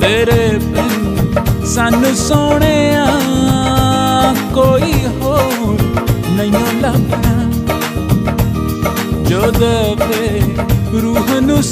ਤੇਰੇ ਬਿਨ ਸਾਨੂੰ ਸੋਹਣਿਆ ਕੋਈ ਹੋਰ ਨਹੀਂ ਲੱਭਣਾ। ਜੋ ਦਵੇ ਰੂਹ ਨੂੰ